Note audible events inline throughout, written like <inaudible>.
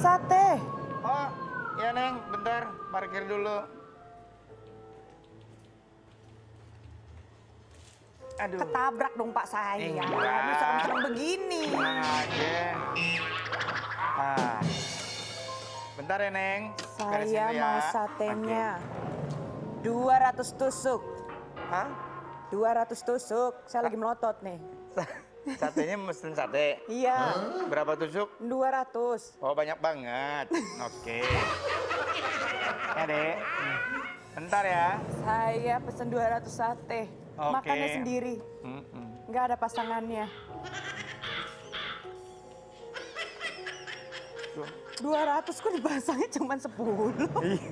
sate. Oh, ya Neng, bentar, parkir dulu. Aduh. Ketabrak dong Pak saya. Eh, enggak. Bisa begini. Nah, aja. nah. Bentar ya Neng. Saya ya. mau satenya. Okay. 200 tusuk. Hah? 200 tusuk. Saya lagi melotot nih. Satenya mesen sate. Iya, Berapa tusuk? 200. Oh, banyak banget. Oke. Ya, Dek. Bentar ya. Saya pesen 200 sate. Oke. Makannya sendiri. Mm-mm. Nggak ada pasangannya. Tuh. 200 kok dipasangnya cuma 10. Ih,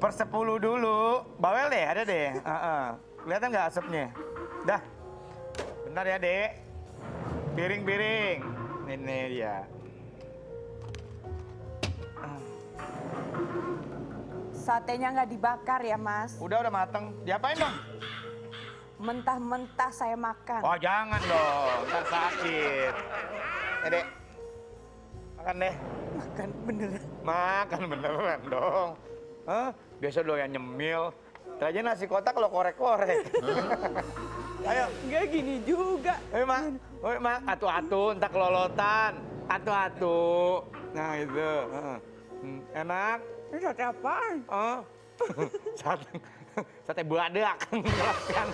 per 10 dulu. Bawel deh, ada deh. Heeh. Kelihatan nggak asapnya? Dah. Bentar ya, Dek. Piring-piring. Ini dia. Satenya nggak dibakar ya mas. Udah, udah mateng. Diapain dong? Mentah-mentah saya makan. Oh, jangan dong. Ntar sakit. Ya, Dek. Makan deh. Makan beneran. Makan beneran dong. Hah? Biasa doyan nyemil. Ntar aja nasi kotak lo korek-korek. <laughs> Ayo. Nggak gini juga. Eh mak, mak, atu-atu, entak kelolotan, atu-atu. Nah itu. Hmm, enak. Ini sate apaan? Oh, <laughs> sate, <laughs> sate badak, jelaskan.